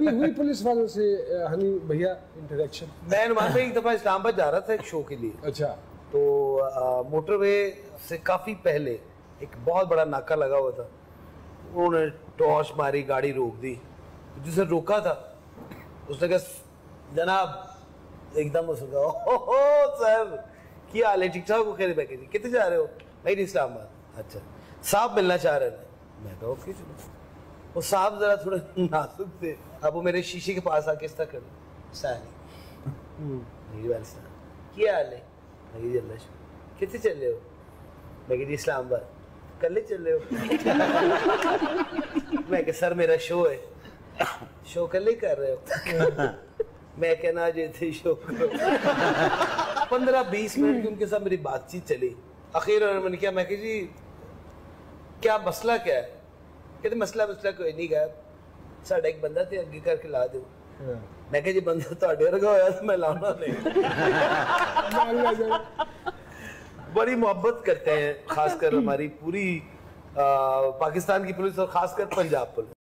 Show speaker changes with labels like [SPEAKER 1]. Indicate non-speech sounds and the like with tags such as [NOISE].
[SPEAKER 1] कभी हुई पुलिस वालों से हनी भैया इंटरेक्शन
[SPEAKER 2] मैं नुमान भाई एक दफ़ा इस्लामाबाद जा रहा था एक शो के लिए।
[SPEAKER 1] अच्छा।
[SPEAKER 2] तो मोटरवे से काफ़ी पहले एक बहुत बड़ा नाका लगा हुआ था। उन्होंने टॉर्च मारी गाड़ी रोक दी। जिसने रोका था उसने कहा जनाब एकदम उसने कहा ओहो सर क्या हाल है? ठीक ठाक हो खैर कही कितने जा रहे हो? नहीं इस्लामाबाद। अच्छा साहब मिलना चाह रहे थे मैं कहा ओके चलो। वो साहब जरा थोड़े नाजुक थे। अब वो मेरे शीशे के पास आके इस तरह कर बात सुना क्या हाल है। मैं कही अल्लाह शुक्र कितने चल रहे हो? मैं कही इस्लामाबाद। कल चल रहे हो? [LAUGHS] मैं कहा सर मेरा शो है। शो कल ही कर रहे हो? [LAUGHS] मैं कहना आज थे शो पंद्रह बीस मिनट की उनके साथ मेरी बातचीत चली। आखिर उन्होंने मैंने किया मैं कही जी क्या मसला क्या है? कहते मसला मसला कोई नहीं गया साढ़ा एक बंदा ते अगे करके ला दो मैं कहा जी बंदा ਤੁਹਾਡੇ ਵਰਗਾ ਹੋਇਆ ਤਾਂ ਮੈਂ ਲਾਉਣਾ नहीं बड़ी मोहब्बत करते हैं खासकर हमारी पूरी आ, पाकिस्तान की पुलिस और खासकर पंजाब पुलिस